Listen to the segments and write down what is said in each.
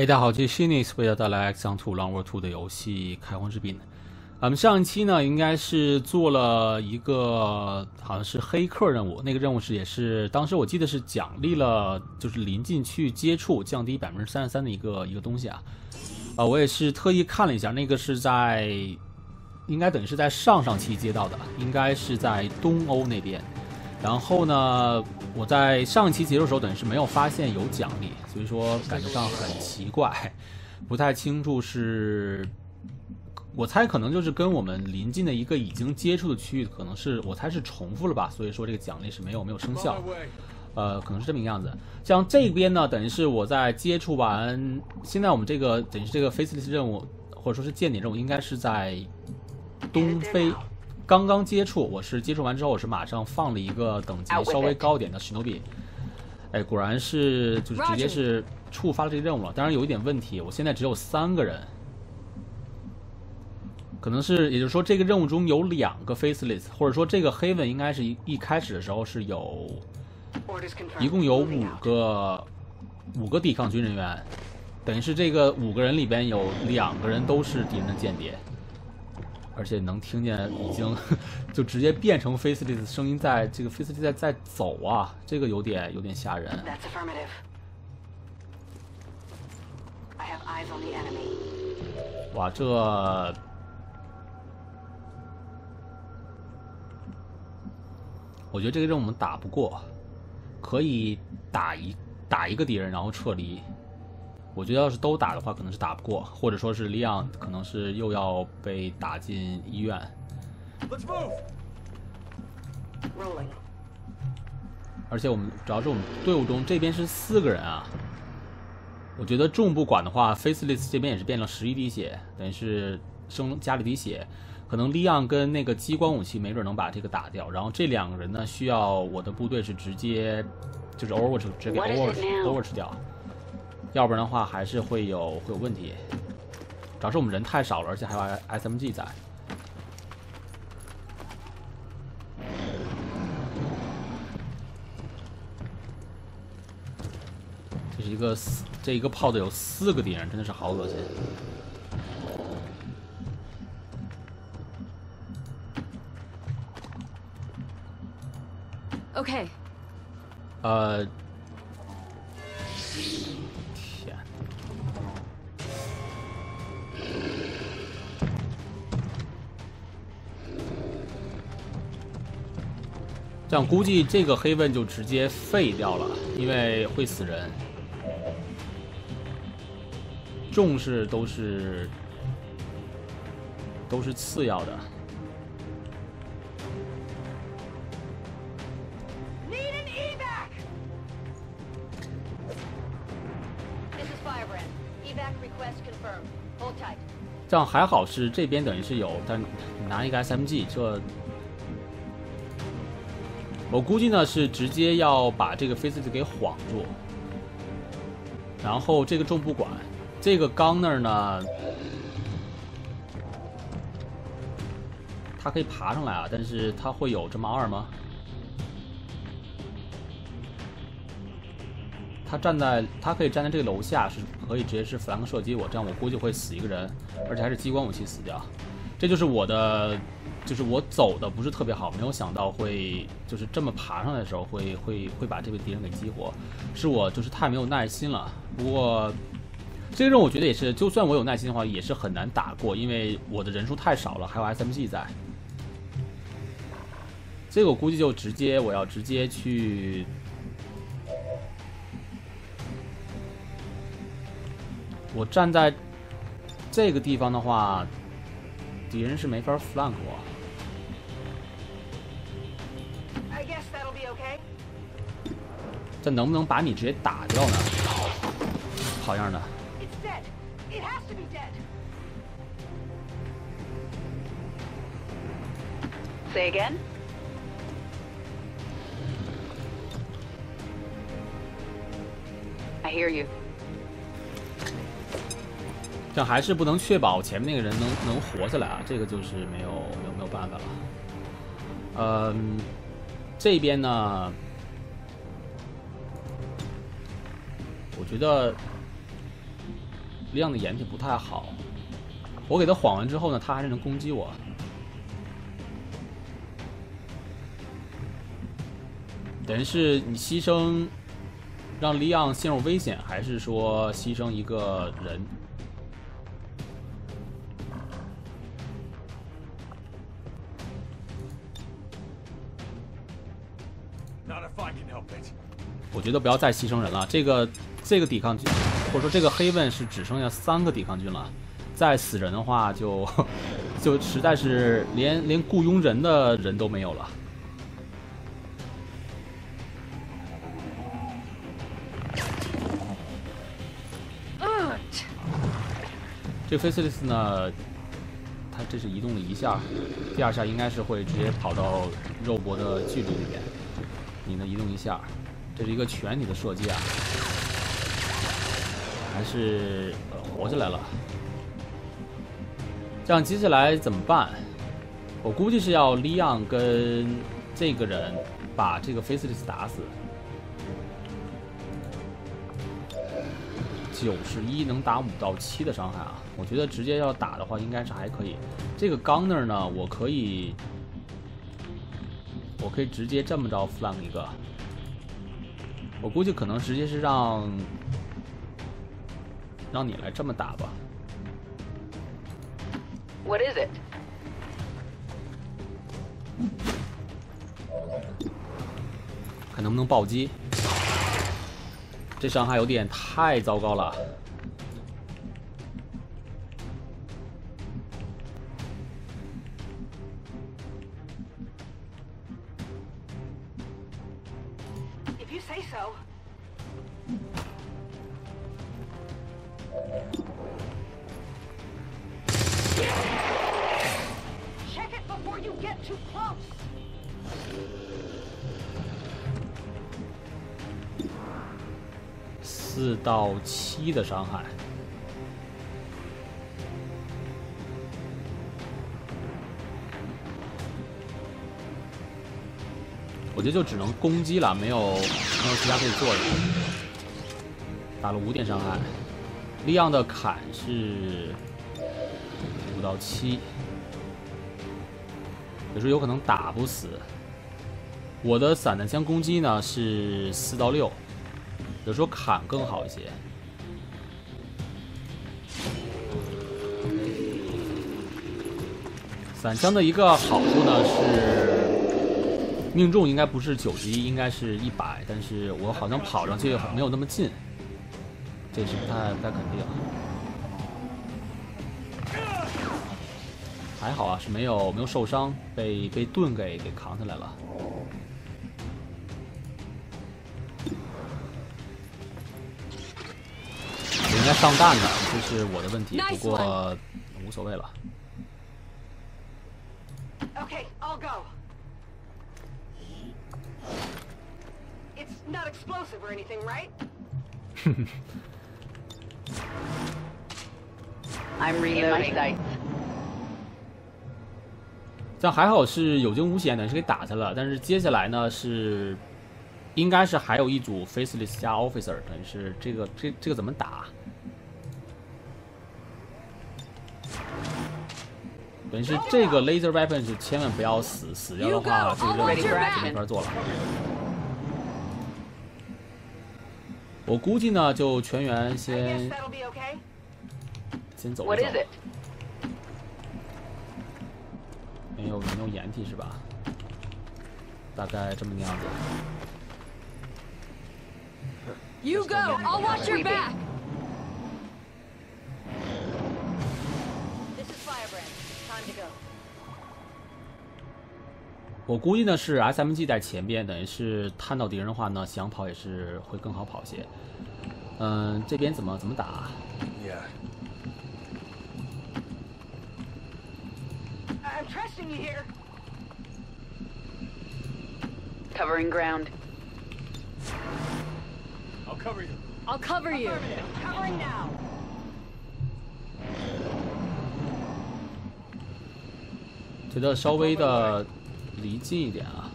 哎，大家好，这是 Shinix 为大家带来《X on Two Long War Two》的游戏开荒之滨。咱们上一期呢，应该是做了一个好像是黑客任务，那个任务是也是当时我记得是奖励了，就是临近去接触降低百分之三十三的一个一个东西啊。啊，我也是特意看了一下，那个是在应该等于是在上上期接到的，应该是在东欧那边。然后呢，我在上一期结束的时候，等于是没有发现有奖励，所以说感觉上很奇怪，不太清楚是。我猜可能就是跟我们临近的一个已经接触的区域，可能是我猜是重复了吧，所以说这个奖励是没有没有生效，呃，可能是这么一个样子。像这边呢，等于是我在接触完，现在我们这个等于是这个 faceless 任务或者说是间谍任务，应该是在东非刚刚接触，我是接触完之后，我是马上放了一个等级稍微高一点的史努比，哎，果然是就是直接是触发了这个任务了。当然有一点问题，我现在只有三个人。可能是，也就是说，这个任务中有两个 faceless，或者说这个黑 n 应该是一一开始的时候是有，一共有五个五个抵抗军人员，等于是这个五个人里边有两个人都是敌人的间谍，而且能听见已经 就直接变成 faceless 声音，在这个 faceless 在在走啊，这个有点有点吓人。哇，这。我觉得这个任务我们打不过，可以打一打一个敌人，然后撤离。我觉得要是都打的话，可能是打不过，或者说是利昂可能是又要被打进医院。Let's move, rolling 而且我们主要是我们队伍中这边是四个人啊。我觉得重不管的话，Faceless 这边也是变了十一滴血，等于是升加了滴血。可能利昂跟那个激光武器没准能把这个打掉，然后这两个人呢，需要我的部队是直接就是 Overwatch 直接给 Overwatch Overwatch 掉，要不然的话还是会有会有问题。主要是我们人太少了，而且还有 SMG 在。这是一个四，这一个炮的有四个敌人，真的是好恶心。OK。呃，天，这样估计这个黑问就直接废掉了，因为会死人。重视都是都是次要的。这样还好，是这边等于是有，但拿一个 SMG，这我估计呢是直接要把这个 f a c e 给晃住，然后这个重不管，这个钢那儿呢，它可以爬上来啊，但是它会有这么二吗？他站在，他可以站在这个楼下，是可以直接是弗兰克射击我，这样我估计会死一个人，而且还是激光武器死掉。这就是我的，就是我走的不是特别好，没有想到会就是这么爬上来的时候会会会把这个敌人给激活，是我就是太没有耐心了。不过这个任务我觉得也是，就算我有耐心的话，也是很难打过，因为我的人数太少了，还有 SMG 在。这个我估计就直接我要直接去。我站在这个地方的话，敌人是没法 flank 我。这能不能把你直接打掉呢？好样的！Say again. 但还是不能确保前面那个人能能活下来啊，这个就是没有没有没有办法了。嗯，这边呢，我觉得利昂的掩体不太好。我给他晃完之后呢，他还是能攻击我。等于是你牺牲让利昂陷入危险，还是说牺牲一个人？我觉得不要再牺牲人了。这个这个抵抗军，或者说这个黑问是只剩下三个抵抗军了。再死人的话，就 就实在是连连雇佣人的人都没有了。这个 Faceless 呢，它这是移动了一下，第二下应该是会直接跑到肉搏的距离里面。你呢，移动一下，这是一个全体的射击啊，还是活下来了。这样接下来怎么办？我估计是要 Leon 跟这个人把这个 face 打死。九十一能打五到七的伤害啊！我觉得直接要打的话，应该是还可以。这个 Gunner 呢，我可以，我可以直接这么着 flank 一个。我估计可能直接是让让你来这么打吧。What is it？看能不能暴击。这伤害有点太糟糕了。的伤害，我觉得就只能攻击了，没有没有其他可以做的。打了五点伤害，利昂的砍是五到七，有时候有可能打不死。我的散弹枪攻击呢是四到六。有时候砍更好一些。散枪的一个好处呢是命中应该不是九十一，应该是一百，但是我好像跑上去没有那么近，这是不太不太肯定。还好啊，是没有没有受伤，被被盾给给扛下来了。应该上弹的，这是我的问题，不过无所谓了。Okay, I'll go. It's not explosive or anything, right? I'm reloading. 这样还好是有惊无险的，是给打下了。但是接下来呢是，应该是还有一组 faceless 加 officer，等于是这个这这个怎么打？等于是这个 laser weapon 是千万不要死，死掉的话这个任务就没法做了。我估计呢，就全员先先走一走。没有没有掩体是吧？大概这么个样子。You go, I'll watch your back. 我估计呢是 SMG 在前边，等于是探到敌人的话呢，想跑也是会更好跑些。嗯，这边怎么怎么打？Yeah.？I'm trusting you here. Covering ground. I'll cover you. I'll cover you. Covering now. 觉得稍微的。离近一点啊！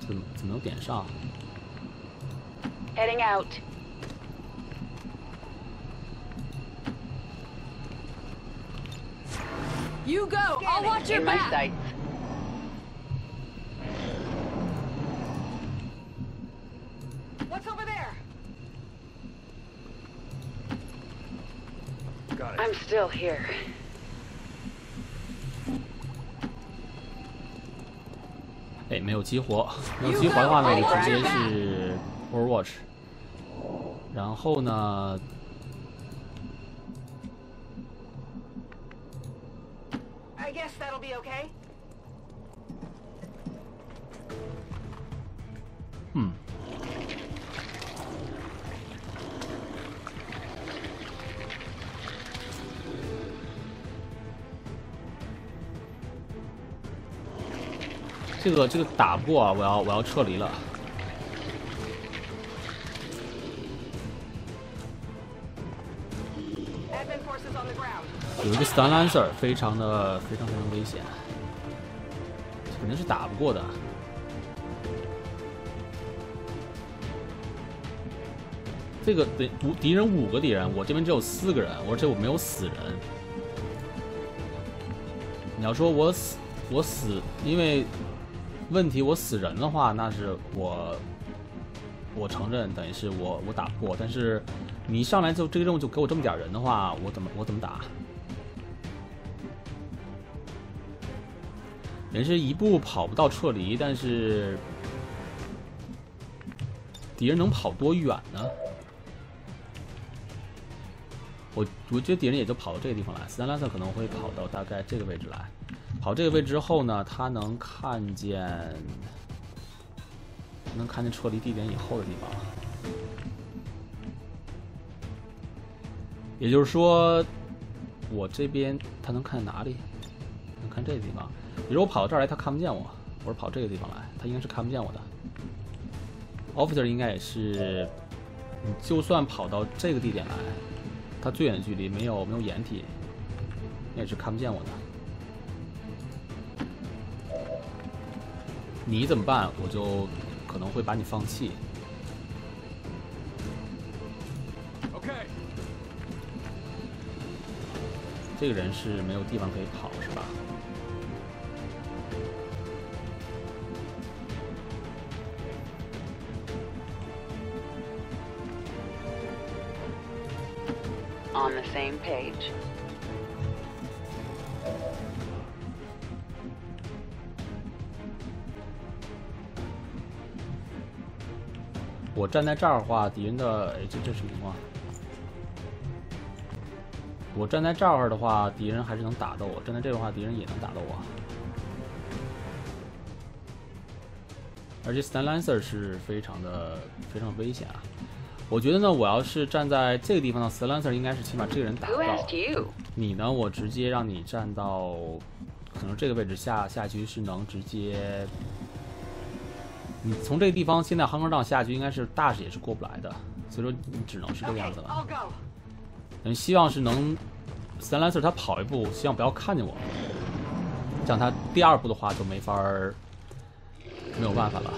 怎么怎么能点上？Heading out. You go. I'll watch your back. Still here. 哎，没有激活，没有激活的话呢，我直接是 Overwatch。然后呢，这个这个打不过啊，我要我要撤离了。有一个 Stun Lancer，非常的非常非常危险，肯定是打不过的。这个敌敌敌人五个敌人，我这边只有四个人，而且我没有死人。你要说我死我死，因为问题我死人的话，那是我我承认，等于是我我打不过。但是你上来就这个任务就给我这么点人的话，我怎么我怎么打？人是一步跑不到撤离，但是敌人能跑多远呢？我我觉得敌人也就跑到这个地方来，斯丹拉瑟可能会跑到大概这个位置来。跑这个位置之后呢，他能看见能看见撤离地点以后的地方。也就是说，我这边他能看见哪里？能看这个地方。比如我跑到这儿来，他看不见我；或者跑这个地方来，他应该是看不见我的。Officer 应该也是，你就算跑到这个地点来，他最远的距离没有没有掩体，那也是看不见我的。你怎么办？我就可能会把你放弃。Okay. 这个人是没有地方可以跑，是吧？On the same page. 我站在这儿的话，敌人的哎，这这什么情况？我站在这儿的话，敌人还是能打到我；站在这儿的话，敌人也能打到我。而且 Stan Lancer 是非常的非常危险啊！我觉得呢，我要是站在这个地方呢，Stan Lancer 应该是起码这个人打不到?你呢，我直接让你站到可能这个位置下下局是能直接，你从这个地方现在航空上下去应该是大使也是过不来的，所以说你只能是这个样子了。嗯，希望是能三兰 Sir 他跑一步，希望不要看见我，这样他第二步的话就没法儿，没有办法了。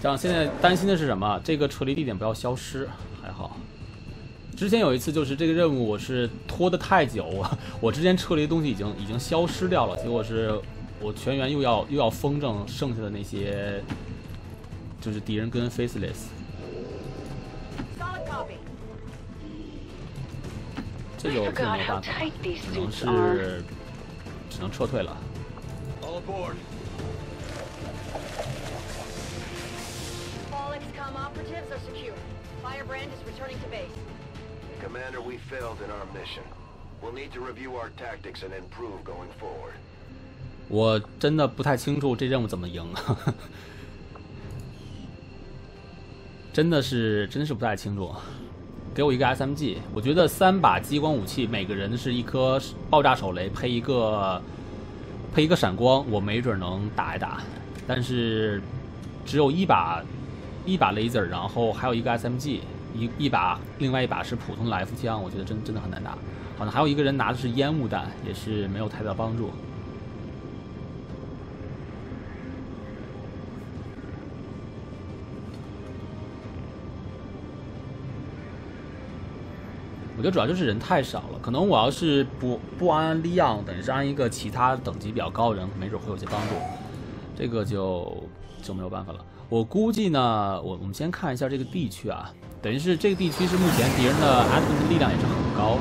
这样现在担心的是什么？这个撤离地点不要消失，还好。之前有一次就是这个任务我是拖得太久，我 我之前撤离的东西已经已经消失掉了，结果是我全员又要又要风筝剩下的那些，就是敌人跟 faceless。这就没有办法，只能是只能撤退了。Firebrand is returning to base. Commander, we failed in our mission. We'll need to review our tactics and improve going forward. 我真的不太清楚这任务怎么赢，真的是真是不太清楚。给我一个 SMG，我觉得三把激光武器，每个人是一颗爆炸手雷配一个配一个闪光，我没准能打一打。但是只有一把一把 laser，然后还有一个 SMG，一一把，另外一把是普通的 F 枪，我觉得真真的很难打。好像还有一个人拿的是烟雾弹，也是没有太大帮助。我觉得主要就是人太少了，可能我要是不不安利昂，等于是安一个其他等级比较高的人，没准会有些帮助。这个就就没有办法了。我估计呢，我我们先看一下这个地区啊，等于是这个地区是目前敌人的 admin 的力量也是很高，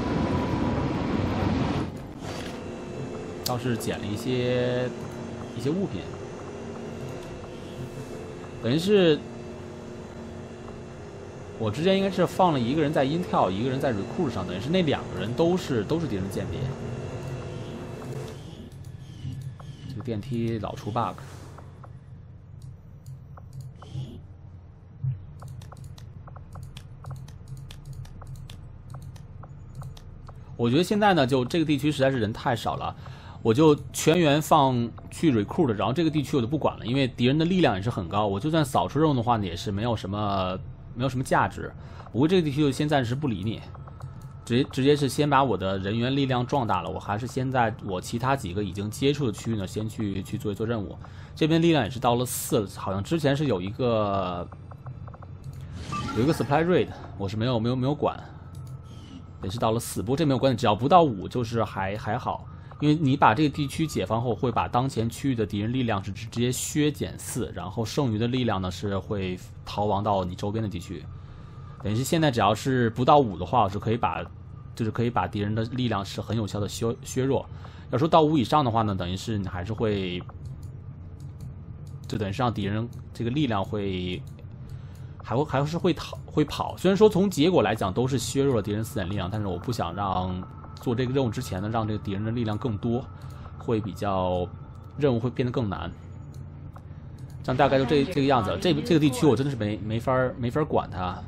倒是捡了一些一些物品，等于是。我之前应该是放了一个人在 Intel，一个人在 Recruit 上，等于是那两个人都是都是敌人间谍。这个电梯老出 bug。我觉得现在呢，就这个地区实在是人太少了，我就全员放去 Recruit，然后这个地区我就不管了，因为敌人的力量也是很高，我就算扫出任务的话呢，也是没有什么。没有什么价值，不过这个地区就先暂时不理你，直接直接是先把我的人员力量壮大了。我还是先在我其他几个已经接触的区域呢，先去去做一做任务。这边力量也是到了四，好像之前是有一个有一个 supply rate，我是没有没有没有管，也是到了四。不过这没有关系，只要不到五就是还还好，因为你把这个地区解放后，会把当前区域的敌人力量是直接削减四，然后剩余的力量呢是会。逃亡到你周边的地区，等于是现在只要是不到五的话，是可以把，就是可以把敌人的力量是很有效的削削弱。要说到五以上的话呢，等于是你还是会，就等于是让敌人这个力量会，还会还是会逃会跑。虽然说从结果来讲都是削弱了敌人四点力量，但是我不想让做这个任务之前呢，让这个敌人的力量更多，会比较任务会变得更难。像大概就这这个样子，这这个地区我真的是没没法没法管它。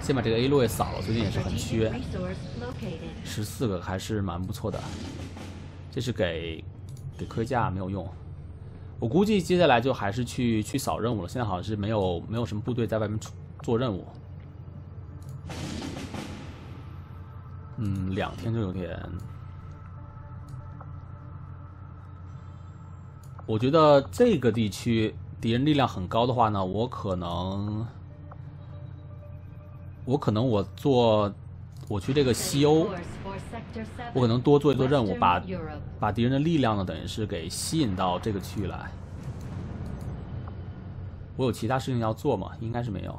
先把这个 A 路也扫了，最近也是很缺，十四个还是蛮不错的。这是给给科学家没有用，我估计接下来就还是去去扫任务了。现在好像是没有没有什么部队在外面做任务。嗯，两天就有点。我觉得这个地区敌人力量很高的话呢，我可能，我可能我做，我去这个西欧，我可能多做一做任务，把把敌人的力量呢，等于是给吸引到这个区域来。我有其他事情要做吗？应该是没有。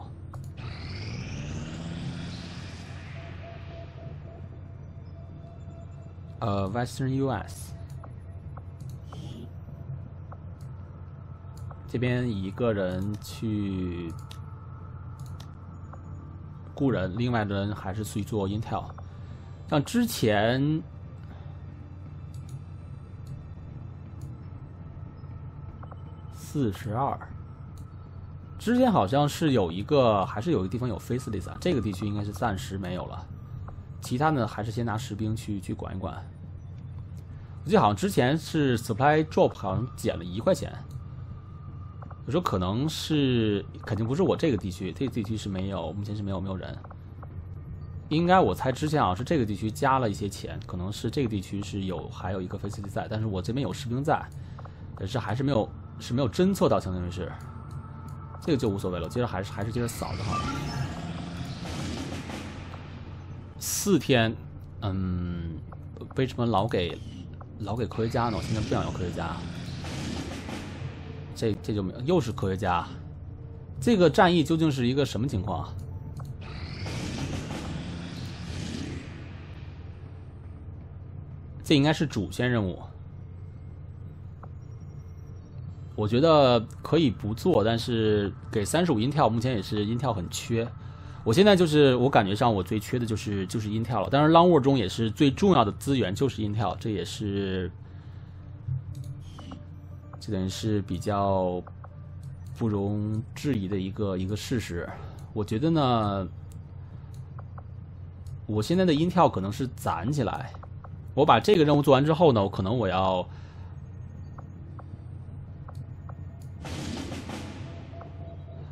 呃，Western US。这边一个人去雇人，另外的人还是去做 Intel。像之前四十二，之前好像是有一个，还是有一个地方有 Faceless 啊，这个地区应该是暂时没有了。其他的还是先拿士兵去去管一管。我记得好像之前是 Supply Drop 好像减了一块钱。我说可能是，肯定不是我这个地区，这个地区是没有，目前是没有没有人。应该我猜之前好像是这个地区加了一些钱，可能是这个地区是有还有一个 facility 在，但是我这边有士兵在，但是还是没有是没有侦测到，相当于是，这个就无所谓了，接着还是还是接着扫就好了。四天，嗯，为什么老给老给科学家呢？我现在不想要科学家。这这就没有，又是科学家。这个战役究竟是一个什么情况啊？这应该是主线任务。我觉得可以不做，但是给三十五音跳目前也是音跳很缺。我现在就是我感觉上我最缺的就是就是音跳了。但是 Long War 中也是最重要的资源就是音跳这也是。这等于是比较不容置疑的一个一个事实。我觉得呢，我现在的音跳可能是攒起来。我把这个任务做完之后呢，我可能我要，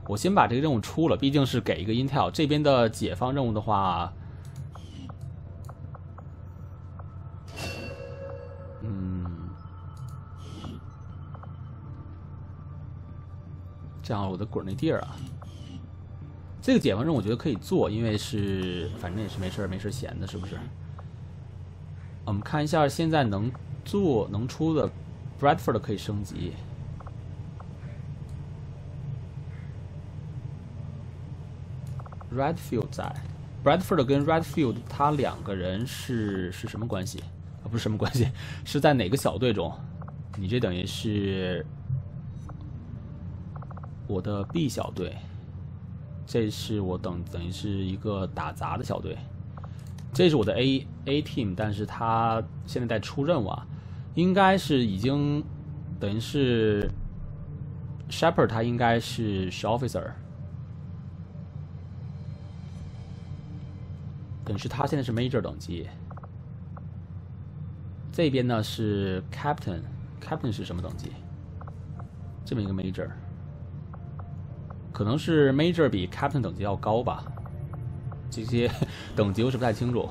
我先把这个任务出了，毕竟是给一个音跳。这边的解放任务的话。嗯这样我的滚那地儿啊，这个解放任务我觉得可以做，因为是反正也是没事儿没事儿闲的，是不是？我们看一下现在能做能出的 Bradford 可以升级。Redfield 在，Bradford 跟 Redfield 他两个人是是什么关系？啊，不是什么关系，是在哪个小队中？你这等于是我的 B 小队，这是我等等于是一个打杂的小队，这是我的 A A team，但是他现在在出任务啊，应该是已经等于是 Shepherd，他应该是是 officer。等于是他现在是 Major 等级，这边呢是 Captain，Captain 是什么等级？这么一个 Major，可能是 Major 比 Captain 等级要高吧？这些 等级我是不太清楚。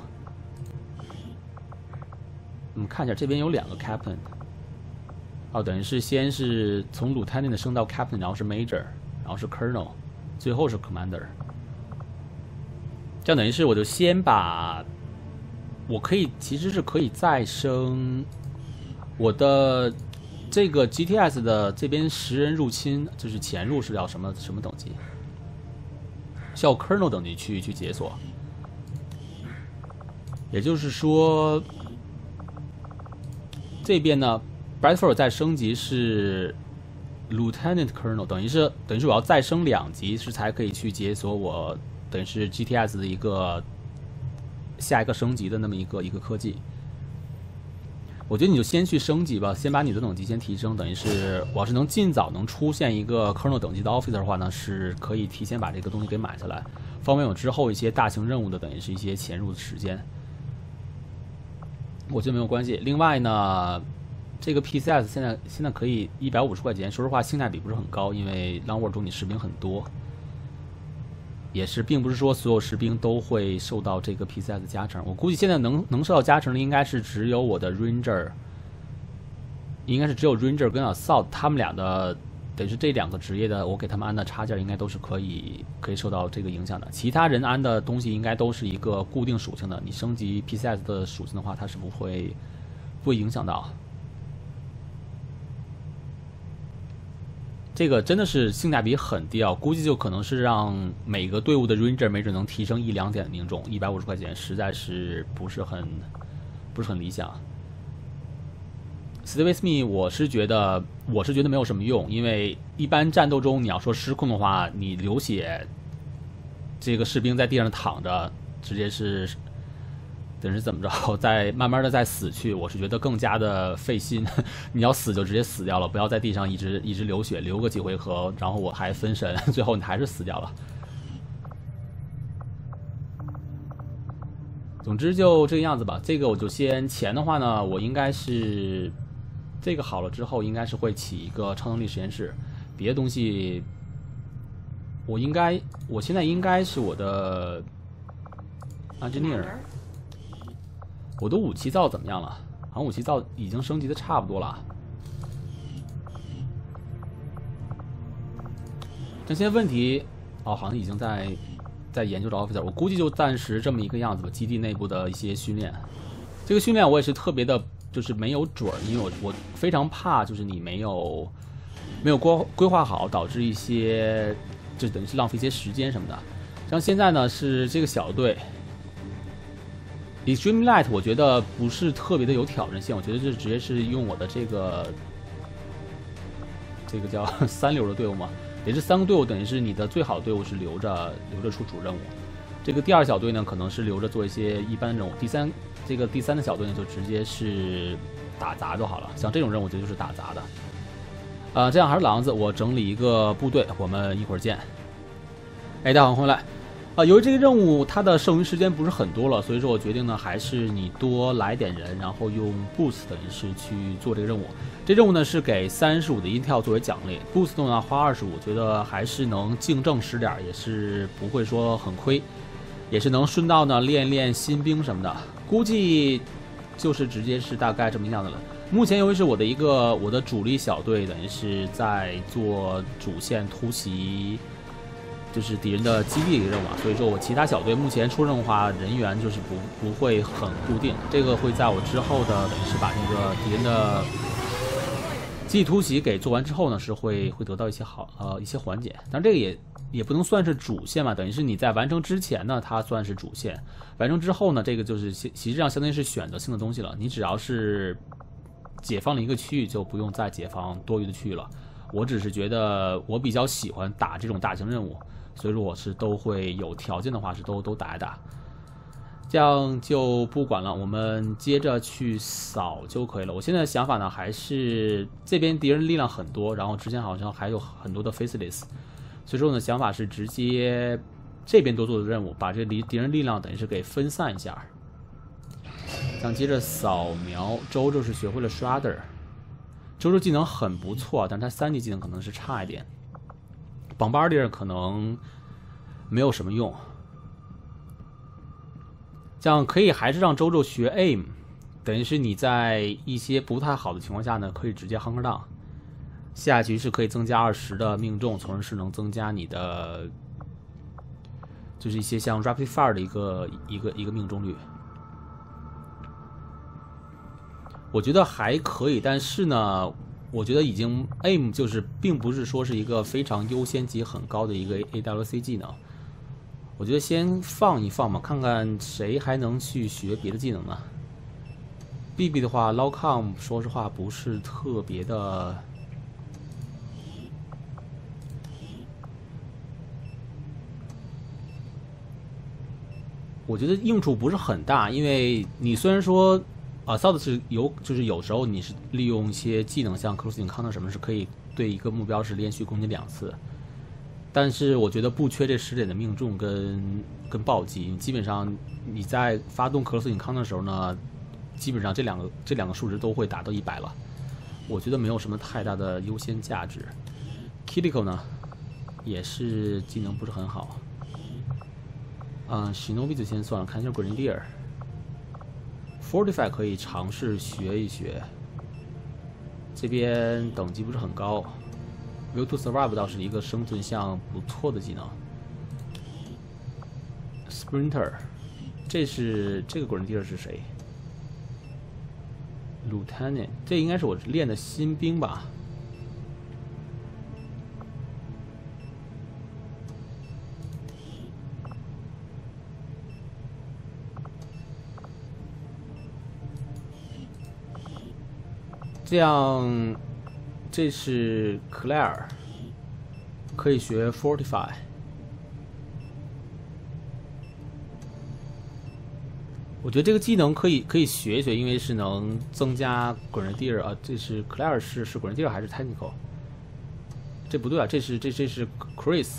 我们看一下，这边有两个 Captain，哦，等于是先是从 Lieutenant 升到 Captain，然后是 Major，然后是 Colonel，最后是 Commander。这样等于是我就先把，我可以其实是可以再升我的这个 GTS 的这边十人入侵，就是潜入是要什么什么等级？需要 Colonel 等级去去解锁。也就是说，这边呢，Bradford 在升级是 Lieutenant Colonel，等于是等于是我要再升两级是才可以去解锁我。等于是 GTS 的一个下一个升级的那么一个一个科技，我觉得你就先去升级吧，先把你的等级先提升。等于是我要是能尽早能出现一个 Colonel 等级的 Officer 的话呢，是可以提前把这个东西给买下来，方便我之后一些大型任务的等于是一些潜入的时间。我觉得没有关系。另外呢，这个 PCS 现在现在可以一百五十块钱，说实话性价比不是很高，因为 Long War 中你士兵很多。也是，并不是说所有士兵都会受到这个 PCS 加成。我估计现在能能受到加成的，应该是只有我的 Ranger，应该是只有 Ranger 跟 Assault 他们俩的，等是这两个职业的，我给他们安的插件应该都是可以可以受到这个影响的。其他人安的东西应该都是一个固定属性的，你升级 PCS 的属性的话，它是不会不会影响到。这个真的是性价比很低啊，估计就可能是让每个队伍的 Ranger 没准能提升一两点命中，一百五十块钱实在是不是很不是很理想。Stay with 我是觉得我是觉得没有什么用，因为一般战斗中你要说失控的话，你流血，这个士兵在地上躺着，直接是。等是怎么着，再慢慢的再死去，我是觉得更加的费心。你要死就直接死掉了，不要在地上一直一直流血，流个几回合，然后我还分神，最后你还是死掉了。总之就这个样子吧。这个我就先钱的话呢，我应该是这个好了之后，应该是会起一个超能力实验室。别的东西，我应该我现在应该是我的 engineer。我的武器造怎么样了？好像武器造已经升级的差不多了。这些问题，哦，好像已经在在研究着 officer。我估计就暂时这么一个样子吧。基地内部的一些训练，这个训练我也是特别的，就是没有准儿，因为我我非常怕，就是你没有没有规规划好，导致一些就等于是浪费一些时间什么的。像现在呢，是这个小队。Extreme Light 我觉得不是特别的有挑战性，我觉得这直接是用我的这个这个叫 三流的队伍嘛，也是三个队伍，等于是你的最好的队伍是留着留着出主任务，这个第二小队呢可能是留着做一些一般任务，第三这个第三的小队呢就直接是打杂就好了，像这种任务，我觉得就是打杂的。啊，这样还是狼子，我整理一个部队，我们一会儿见。哎，大家好，回来。啊，由于这个任务它的剩余时间不是很多了，所以说我决定呢，还是你多来点人，然后用 boost 等于是去做这个任务。这任务呢是给三十五的 intel 作为奖励，boost 呢花二十五，觉得还是能净挣十点，也是不会说很亏，也是能顺道呢练练新兵什么的。估计就是直接是大概这么样的了。目前由于是我的一个我的主力小队，等于是在做主线突袭。就是敌人的基地一个任务啊，所以说我其他小队目前出任务的话，人员就是不不会很固定，这个会在我之后的等于是把那个敌人的基地突袭给做完之后呢，是会会得到一些好呃一些缓解，但这个也也不能算是主线嘛，等于是你在完成之前呢，它算是主线，完成之后呢，这个就是实实际上相当于是选择性的东西了，你只要是解放了一个区域，就不用再解放多余的区域了。我只是觉得我比较喜欢打这种大型任务，所以说我是都会有条件的话是都都打一打，这样就不管了，我们接着去扫就可以了。我现在的想法呢，还是这边敌人力量很多，然后之前好像还有很多的 faceless，所以说我的想法是直接这边多做的任务，把这敌敌人力量等于是给分散一下。这样接着扫描，周周是学会了 Shredder。周周技能很不错，但他三级技能可能是差一点。Bombardier 可能没有什么用，这样可以还是让周周学 Aim，等于是你在一些不太好的情况下呢，可以直接 Hunker Down。下局是可以增加二十的命中，从而是能增加你的，就是一些像 Rapid Fire 的一个一个一个命中率。我觉得还可以，但是呢，我觉得已经 aim 就是并不是说是一个非常优先级很高的一个 AWC 技能。我觉得先放一放嘛，看看谁还能去学别的技能呢？BB 的话，Locom 说实话不是特别的，我觉得用处不是很大，因为你虽然说。啊，SOD 是有，就是有时候你是利用一些技能，像 Close Encounter 什么，是可以对一个目标是连续攻击两次。但是我觉得不缺这十点的命中跟跟暴击，你基本上你在发动 Close in count 的时候呢，基本上这两个这两个数值都会达到一百了。我觉得没有什么太大的优先价值。Kilico 呢，也是技能不是很好。嗯，Shinobi 就先算了，看一下 Grenadier。Fortify 可以尝试学一学，这边等级不是很高。Will to Survive 倒是一个生存项不错的技能。Sprinter，这是这个滚地儿是谁？Lieutenant，这应该是我练的新兵吧。这样，这是 Claire，可以学 Fortify。我觉得这个技能可以可以学一学，因为是能增加 Grenadier 啊。这是 Claire 是是 Grenadier 还是 Technical？这不对啊，这是这这是 Chris。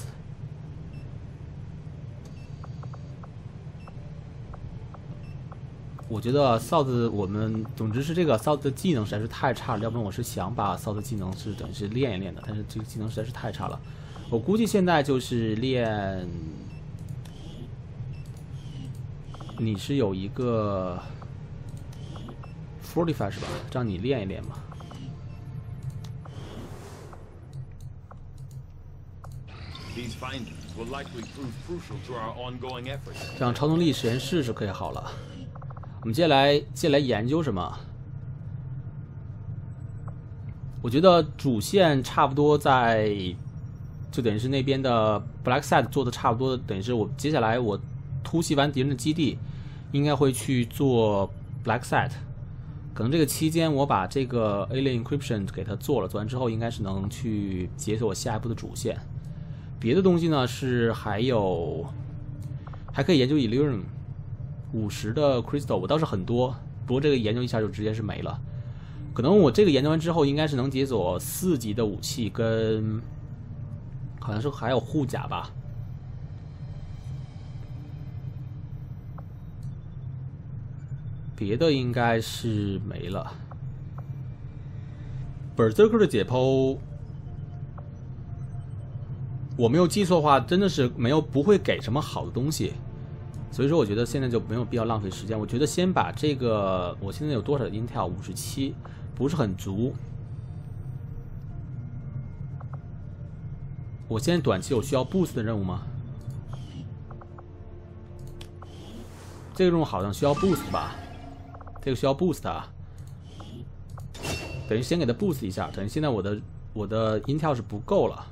我觉得扫子，我们总之是这个扫子的技能实在是太差了，要不然我是想把扫子技能是等于是练一练的，但是这个技能实在是太差了。我估计现在就是练，你是有一个 fortify 是吧？让你练一练嘛。这样超能力实验室是可以好了。我们接下来接下来研究什么？我觉得主线差不多在，就等于是那边的 Black Side 做的差不多，等于是我接下来我突袭完敌人的基地，应该会去做 Black Side。可能这个期间我把这个 Alien Encryption 给它做了，做完之后应该是能去解锁下一步的主线。别的东西呢是还有，还可以研究 Illusion。五十的 crystal 我倒是很多，不过这个研究一下就直接是没了。可能我这个研究完之后，应该是能解锁四级的武器，跟好像是还有护甲吧。别的应该是没了。Berserker 的解剖，我没有记错的话，真的是没有不会给什么好的东西。所以说，我觉得现在就没有必要浪费时间。我觉得先把这个，我现在有多少 Intel？五十七，不是很足。我现在短期有需要 boost 的任务吗？这个任务好像需要 boost 吧？这个需要 boost 啊。等于先给它 boost 一下，等于现在我的我的音跳是不够了。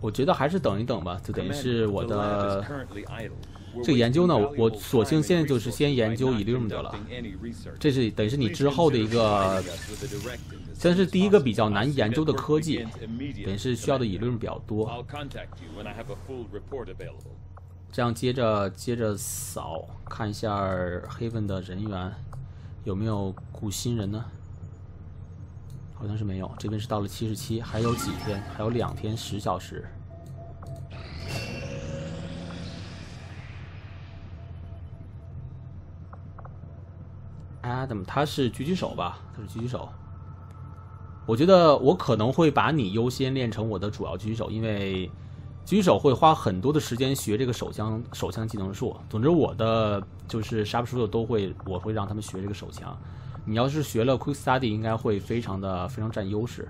我觉得还是等一等吧，就等于是我的这个研究呢，我索性现在就是先研究 Illum 得了。这是等于是你之后的一个，算是第一个比较难研究的科技，等于是需要的 Illum 比较多。这样接着接着扫，看一下 Haven 的人员有没有雇新人呢？好像是没有，这边是到了七十七，还有几天？还有两天十小时。Adam，他是狙击手吧？他是狙击手。我觉得我可能会把你优先练成我的主要狙击手，因为狙击手会花很多的时间学这个手枪手枪技能树。总之，我的就是杀不出的都会，我会让他们学这个手枪。你要是学了 Quick Study，应该会非常的非常占优势。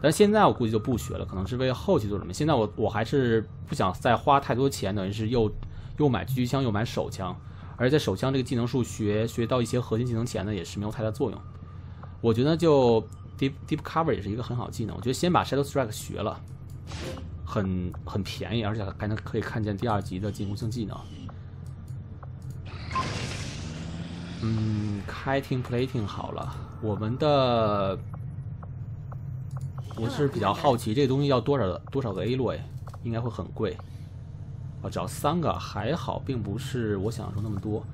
但现在我估计就不学了，可能是为后期做准备。现在我我还是不想再花太多钱，等于是又又买狙击枪又买手枪。而在手枪这个技能树学学到一些核心技能前呢，也是没有太大作用。我觉得就 Deep Deep Cover 也是一个很好技能。我觉得先把 Shadow Strike 学了，很很便宜，而且还能可以看见第二级的进攻性技能。嗯，开 Team Plating 好了。我们的我是比较好奇，这个东西要多少多少个 A 洛？应该会很贵。哦，只要三个还好，并不是我想象中那么多。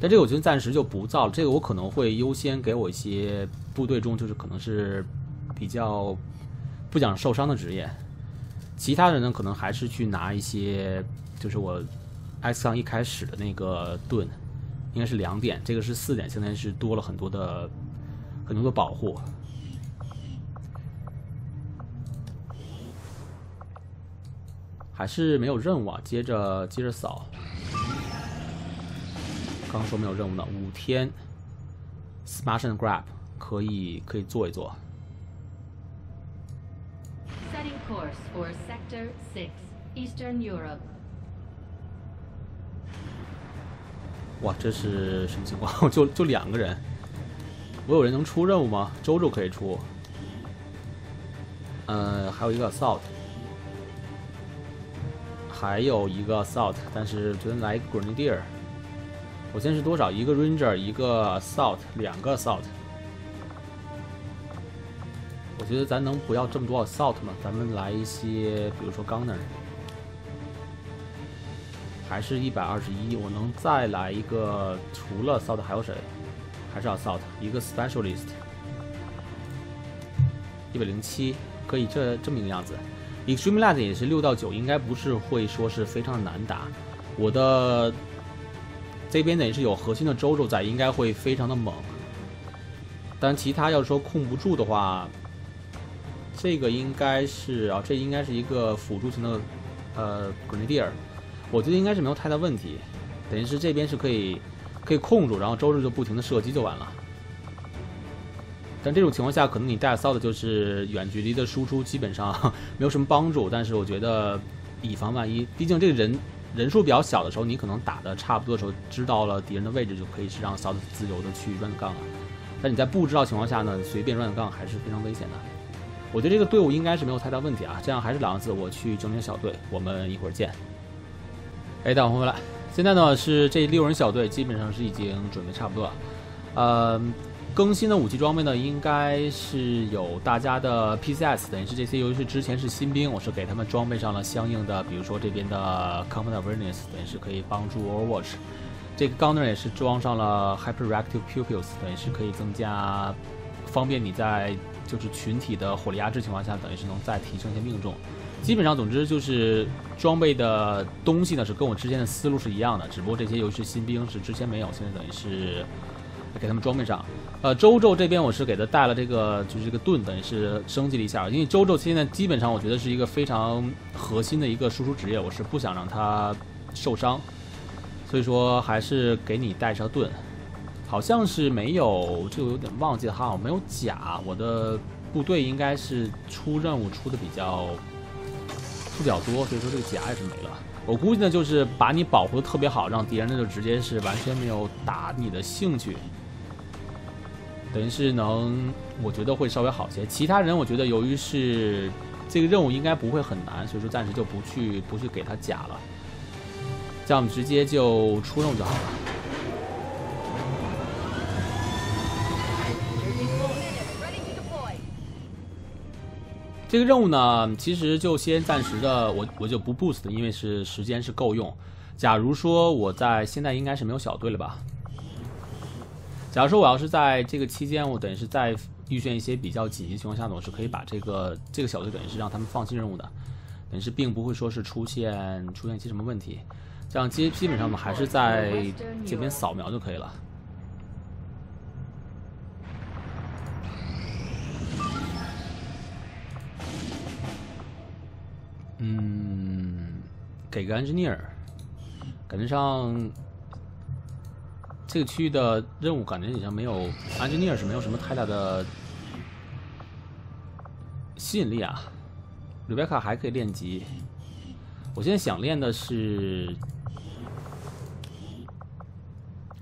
但这个我觉得暂时就不造了。这个我可能会优先给我一些部队中，就是可能是比较不讲受伤的职业。其他人呢，可能还是去拿一些，就是我 X 杠一开始的那个盾。应该是两点，这个是四点，现在是多了很多的很多的保护，还是没有任务啊？接着接着扫，刚说没有任务呢，五天，Smash and Grab 可以可以做一做。Setting course for Sector Six, Eastern Europe. 哇，这是什么情况？就就两个人，我有人能出任务吗？周周可以出，呃，还有一个 Assault，还有一个 Assault，但是昨天来一个 Grenadier，我现在是多少？一个 Ranger，一个 Assault，两个 Assault。我觉得咱能不要这么多 Assault 吗？咱们来一些，比如说 Gunner。还是一百二十一，我能再来一个？除了 Assault 还有谁？还是 Assault 一个 Specialist，一百零七，可以这这么一个样子。Extreme Light 也是六到九，应该不是会说是非常难打。我的这边等于是有核心的周周在，应该会非常的猛。但其他要说控不住的话，这个应该是啊，这应该是一个辅助型的呃 Grenadier。我觉得应该是没有太大问题，等于是这边是可以可以控住，然后周日就不停的射击就完了。但这种情况下，可能你带骚的就是远距离的输出基本上 没有什么帮助。但是我觉得以防万一，毕竟这个人人数比较小的时候，你可能打的差不多的时候，知道了敌人的位置，就可以是让骚的自由的去 run 杠了。但你在不知道情况下呢，随便 run 杠还是非常危险的。我觉得这个队伍应该是没有太大问题啊。这样还是两个字，我去整理小队，我们一会儿见。哎，大家回来。现在呢是这六人小队基本上是已经准备差不多了。呃，更新的武器装备呢，应该是有大家的 PCS，等于是这些由于是之前是新兵，我是给他们装备上了相应的，比如说这边的 Combat Awareness，等于是可以帮助 Overwatch。这个 Gunner 也是装上了 Hyperactive Pupils，等于是可以增加方便你在就是群体的火力压制情况下，等于是能再提升一些命中。基本上，总之就是装备的东西呢，是跟我之前的思路是一样的，只不过这些由于是新兵，是之前没有，现在等于是给他们装备上。呃，周周这边我是给他带了这个，就是这个盾，等于是升级了一下。因为周周现在基本上我觉得是一个非常核心的一个输出职业，我是不想让他受伤，所以说还是给你带上盾。好像是没有，就有点忘记了，好像没有甲。我的部队应该是出任务出的比较。出比较多，所以说这个甲也是没了。我估计呢，就是把你保护的特别好，让敌人呢就直接是完全没有打你的兴趣，等于是能，我觉得会稍微好些。其他人我觉得由于是这个任务应该不会很难，所以说暂时就不去不去给他甲了，这样我们直接就出任务就好了。这个任务呢，其实就先暂时的，我我就不 boost，因为是时间是够用。假如说我在现在应该是没有小队了吧？假如说我要是在这个期间，我等于是在预选一些比较紧急情况下呢，我是可以把这个这个小队等于是让他们放弃任务的，等于是并不会说是出现出现一些什么问题。这样基基本上我们还是在这边扫描就可以了。嗯，给个 engineer，感觉上这个区域的任务感觉好像没有 engineer 是没有什么太大的吸引力啊。Rebecca 还可以练级，我现在想练的是，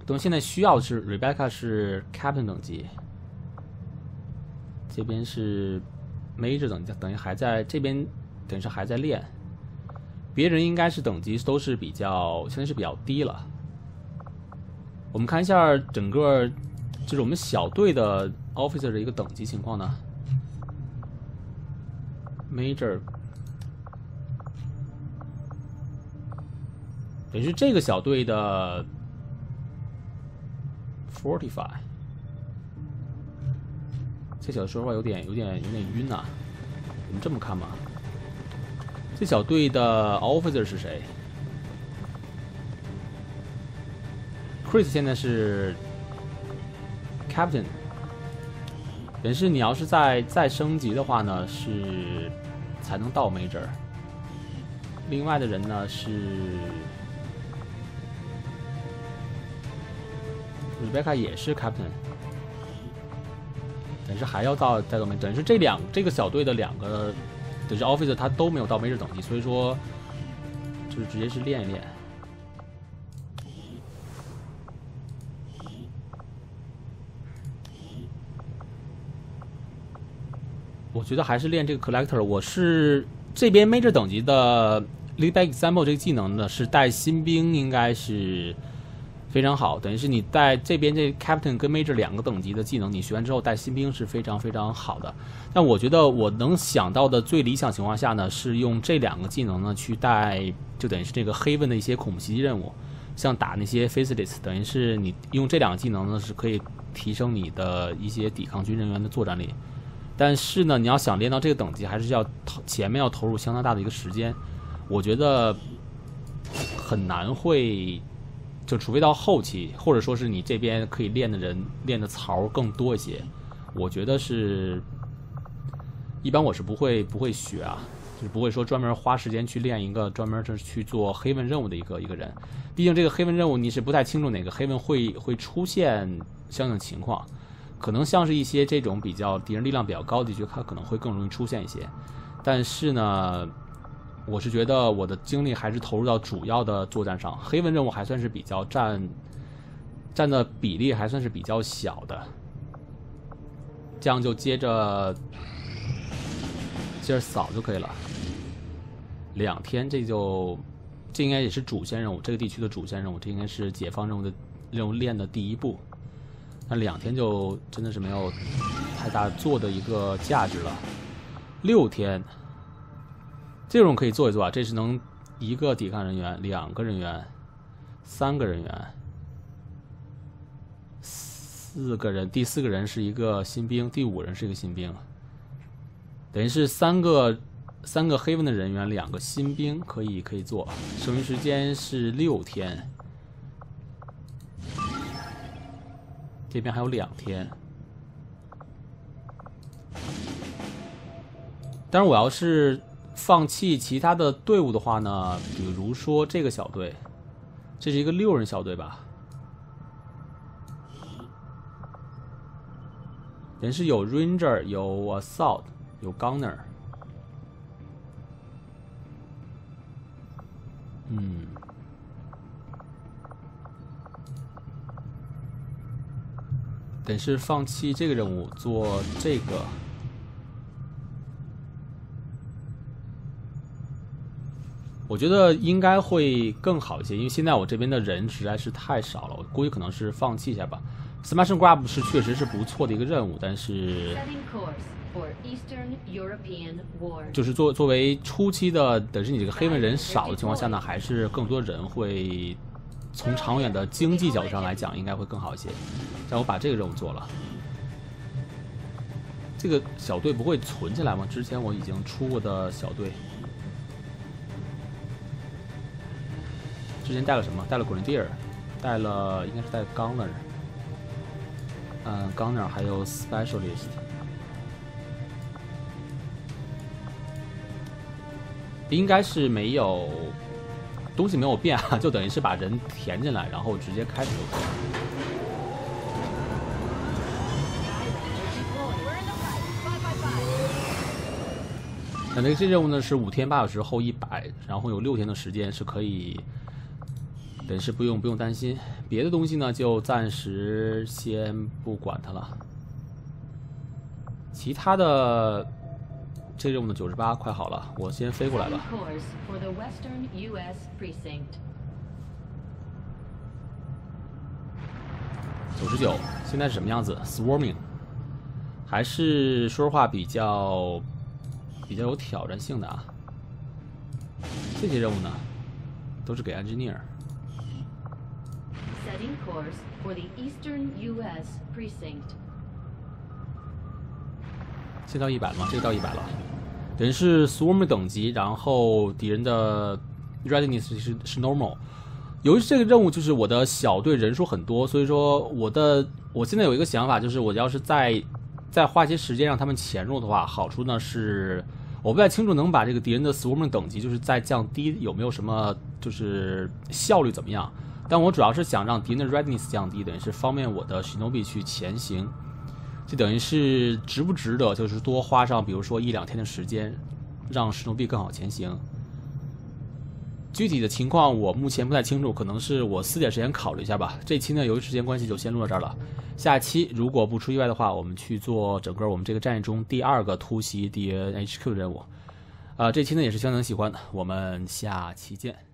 等现在需要是 Rebecca 是 Captain 等级，这边是 Major 等级，等于还在这边。等于是还在练，别人应该是等级都是比较现在是比较低了。我们看一下整个就是我们小队的 officer 的一个等级情况呢。Major，等于是这个小队的 forty five，这小队说话有点有点有点晕呐、我们这么看吧。这小队的 officer 是谁？Chris 现在是 captain，等于是你要是再再升级的话呢，是才能到 major。另外的人呢是 Rebecca 也是 captain，等于是还要到再到 major，等于是这两这个小队的两个。等于 officer 他都没有到 major 等级，所以说就是直接是练一练。我觉得还是练这个 collector。我是这边 major 等级的 lead by example 这个技能呢，是带新兵应该是非常好。等于是你带这边这 captain 跟 major 两个等级的技能，你学完之后带新兵是非常非常好的。但我觉得我能想到的最理想情况下呢，是用这两个技能呢去带，就等于是这个黑问的一些恐怖袭击任务，像打那些 faceless，等于是你用这两个技能呢是可以提升你的一些抵抗军人员的作战力。但是呢，你要想练到这个等级，还是要投前面要投入相当大的一个时间，我觉得很难会，就除非到后期，或者说是你这边可以练的人练的槽更多一些，我觉得是。一般我是不会不会学啊，就是不会说专门花时间去练一个专门是去做黑问任务的一个一个人。毕竟这个黑问任务你是不太清楚哪个黑问会会出现相应情况，可能像是一些这种比较敌人力量比较高的地区，它可能会更容易出现一些。但是呢，我是觉得我的精力还是投入到主要的作战上，黑文任务还算是比较占占的比例还算是比较小的。这样就接着。接着扫就可以了。两天这就，这应该也是主线任务，这个地区的主线任务，这应该是解放任务的任务练的第一步。那两天就真的是没有太大做的一个价值了。六天，这种可以做一做啊，这是能一个抵抗人员，两个人员，三个人员，四个人，第四个人是一个新兵，第五人是一个新兵。等于是三个三个黑问的人员，两个新兵可以可以做，剩余时间是六天。这边还有两天。但是我要是放弃其他的队伍的话呢，比如说这个小队，这是一个六人小队吧？人是有 Ranger，有 Assault，有 Gunner。嗯，等是放弃这个任务，做这个。我觉得应该会更好一些，因为现在我这边的人实在是太少了，我估计可能是放弃一下吧。Smash and Grab 是确实是不错的一个任务，但是.就是作作为初期的，等是你这个黑门人少的情况下呢，还是更多人会从长远的经济角度上来讲，应该会更好一些。让我把这个任务做了，这个小队不会存起来吗？之前我已经出过的小队，之前带了什么？带了 Grendier，带了应该是带 Gunner，嗯，Gunner 还有 Specialist。应该是没有东西没有变啊，就等于是把人填进来，然后直接开始就可以了。那这个这任务呢是五天八小时后一百，然后有六天的时间是可以，等于是不用不用担心。别的东西呢就暂时先不管它了。其他的这任务呢九十八快好了，我先飞过来吧。九十九，现在是什么样子？Swarming，还是说实话比较比较有挑战性的啊。这些任务呢，都是给 Engineer。Setting course for the Eastern U.S. precinct. 现在到一百了吗？这个到一百了，等于是 Swarm 等级，然后敌人的 Readiness 是是 Normal。由于这个任务就是我的小队人数很多，所以说我的我现在有一个想法，就是我要是再再花些时间让他们潜入的话，好处呢是我不太清楚能把这个敌人的 Swarm 等级就是再降低有没有什么就是效率怎么样。但我主要是想让敌人的 Readiness 降低，等于是方便我的史努比去前行。就等于是值不值得？就是多花上，比如说一两天的时间，让史努比更好前行。具体的情况我目前不太清楚，可能是我私点时间考虑一下吧。这期呢，由于时间关系就先录到这儿了。下期如果不出意外的话，我们去做整个我们这个战役中第二个突袭 DNHQ 的任务。啊、这期呢也是相当喜欢的，我们下期见。